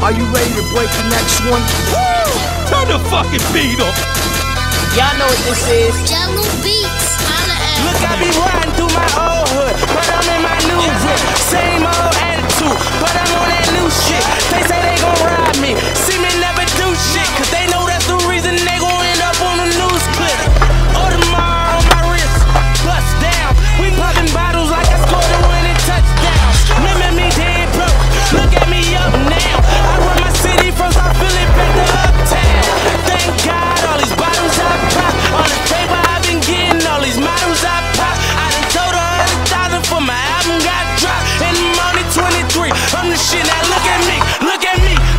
Are you ready to break the next one? Turn the fucking beat up. Y'all know what this is. Jungle Beats, pop. I done told a hundred thousand for my album got dropped, in I'm only 23. I'm the shit. Now look at me, look at me.